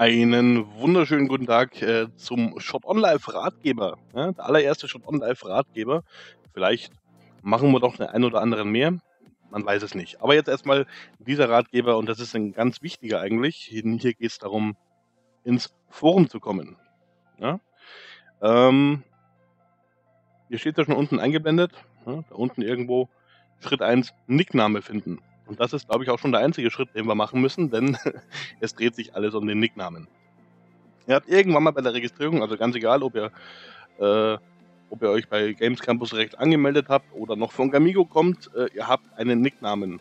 Einen wunderschönen guten Tag äh, zum Shot On Live Ratgeber. Ja, der allererste Shot On Live Ratgeber. Vielleicht machen wir doch den ein oder anderen mehr. Man weiß es nicht. Aber jetzt erstmal dieser Ratgeber, und das ist ein ganz wichtiger eigentlich. Hier, hier geht es darum, ins Forum zu kommen. Ja? Ähm, hier steht ja schon unten eingeblendet. Ja, da unten irgendwo Schritt 1 Nickname finden. Und das ist, glaube ich, auch schon der einzige Schritt, den wir machen müssen, denn es dreht sich alles um den Nicknamen. Ihr habt irgendwann mal bei der Registrierung, also ganz egal, ob ihr, äh, ob ihr euch bei Games Campus Recht angemeldet habt oder noch von Gamigo kommt, äh, ihr habt einen Nicknamen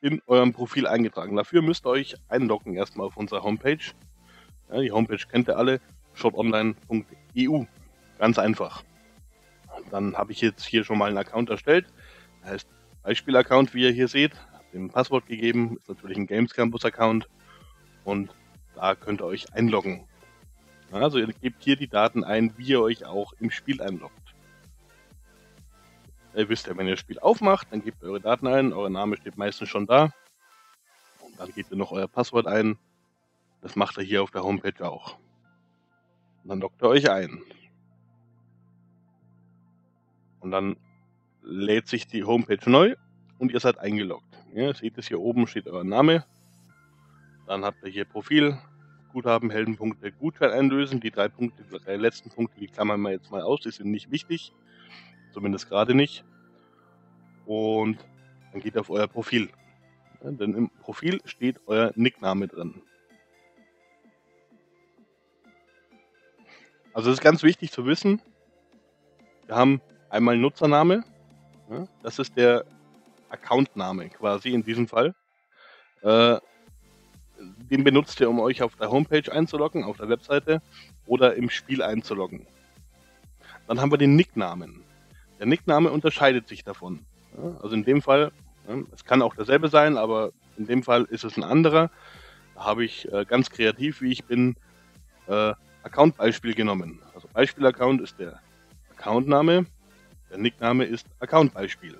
in eurem Profil eingetragen. Dafür müsst ihr euch einloggen erstmal auf unserer Homepage. Ja, die Homepage kennt ihr alle, shoponline.eu. Ganz einfach. Dann habe ich jetzt hier schon mal einen Account erstellt. Das heißt Beispiel-Account, wie ihr hier seht. Ein Passwort gegeben, ist natürlich ein Games Campus-Account und da könnt ihr euch einloggen. Also ihr gebt hier die Daten ein, wie ihr euch auch im Spiel einloggt. Ihr wisst ja, wenn ihr das Spiel aufmacht, dann gebt ihr eure Daten ein, euer Name steht meistens schon da. Und dann gebt ihr noch euer Passwort ein. Das macht ihr hier auf der Homepage auch. Und dann loggt ihr euch ein. Und dann lädt sich die Homepage neu und ihr seid eingeloggt. Ja, seht es hier oben steht euer Name. Dann habt ihr hier Profil, Guthaben, Heldenpunkte, Gutschein einlösen. Die drei Punkte, drei letzten Punkte, die klammern wir jetzt mal aus, die sind nicht wichtig. Zumindest gerade nicht. Und dann geht auf euer Profil. Ja, denn im Profil steht euer Nickname drin. Also es ist ganz wichtig zu wissen, wir haben einmal Nutzername, ja, das ist der Accountname quasi in diesem Fall. Äh, den benutzt ihr, um euch auf der Homepage einzuloggen, auf der Webseite oder im Spiel einzuloggen. Dann haben wir den Nicknamen. Der Nickname unterscheidet sich davon. Ja, also in dem Fall, ja, es kann auch derselbe sein, aber in dem Fall ist es ein anderer. Da habe ich äh, ganz kreativ, wie ich bin, äh, Account-Beispiel genommen. Also Beispiel-Account ist der Accountname der Nickname ist Account-Beispiel.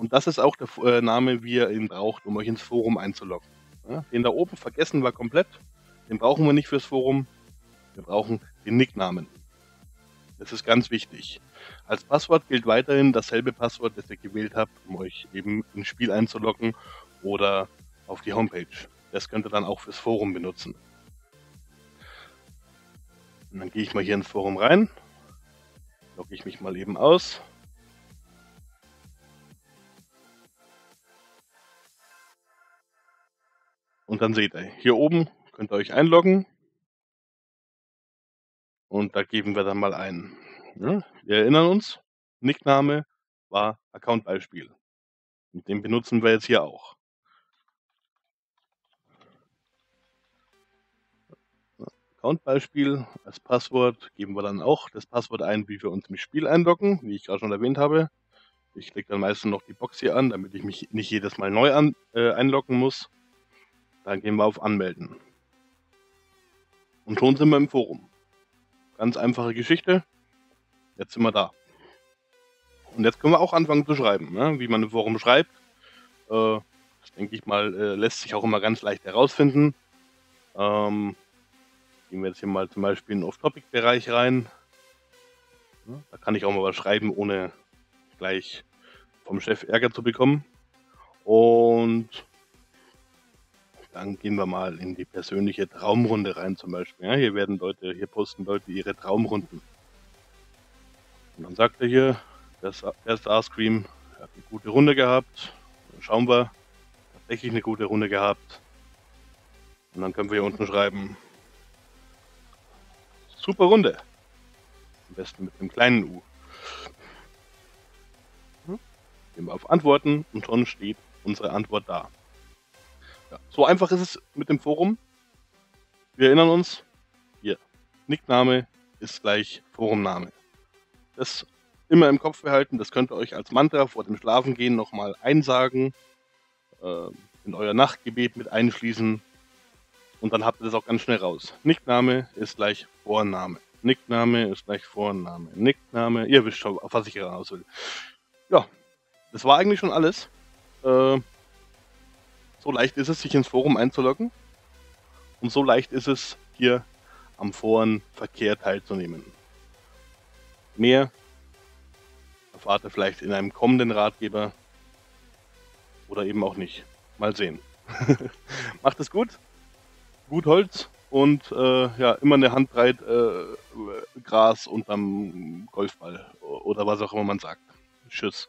Und das ist auch der äh, Name, wie ihr ihn braucht, um euch ins Forum einzuloggen. Ja, den da oben vergessen wir komplett. Den brauchen wir nicht fürs Forum. Wir brauchen den Nicknamen. Das ist ganz wichtig. Als Passwort gilt weiterhin dasselbe Passwort, das ihr gewählt habt, um euch eben ins Spiel einzuloggen oder auf die Homepage. Das könnt ihr dann auch fürs Forum benutzen. Und dann gehe ich mal hier ins Forum rein logge ich mich mal eben aus. Dann seht ihr, hier oben könnt ihr euch einloggen. Und da geben wir dann mal ein. Ja, wir erinnern uns, Nickname war Accountbeispiel. Und den benutzen wir jetzt hier auch. Account-Beispiel als Passwort geben wir dann auch das Passwort ein, wie wir uns im Spiel einloggen, wie ich gerade schon erwähnt habe. Ich klicke dann meistens noch die Box hier an, damit ich mich nicht jedes Mal neu an, äh, einloggen muss. Dann gehen wir auf Anmelden. Und schon sind wir im Forum. Ganz einfache Geschichte. Jetzt sind wir da. Und jetzt können wir auch anfangen zu schreiben, ne? wie man im Forum schreibt. Äh, das denke ich mal, äh, lässt sich auch immer ganz leicht herausfinden. Ähm, Gehen wir jetzt hier mal zum Beispiel in den Off-Topic-Bereich rein. Da kann ich auch mal was schreiben, ohne gleich vom Chef Ärger zu bekommen. Und dann gehen wir mal in die persönliche Traumrunde rein zum Beispiel. Ja, hier werden Leute, hier posten Leute ihre Traumrunden. Und dann sagt er hier, der, der Starscream hat eine gute Runde gehabt. Dann schauen wir, tatsächlich eine gute Runde gehabt. Und dann können wir hier unten schreiben, Super Runde. Am besten mit einem kleinen U. Hm? Gehen wir auf Antworten und schon steht unsere Antwort da. Ja, so einfach ist es mit dem Forum. Wir erinnern uns, hier, Nickname ist gleich Forumname. Das immer im Kopf behalten, das könnt ihr euch als Mantra vor dem Schlafengehen nochmal einsagen, äh, in euer Nachtgebet mit einschließen und dann habt ihr das auch ganz schnell raus. Nickname ist gleich Vorname. Nickname ist gleich Vorname. Nickname, ihr wisst schon, auf was ich raus will. Ja, das war eigentlich schon alles. Äh, So leicht ist es, sich ins Forum einzuloggen. Und so leicht ist es, hier am Forenverkehr teilzunehmen. Mehr erfahrt ihr vielleicht in einem kommenden Ratgeber oder eben auch nicht. Mal sehen. Macht es gut, gut Holz und äh, ja, immer eine Handbreit äh, Gras unterm Golfball oder was auch immer man sagt. Tschüss.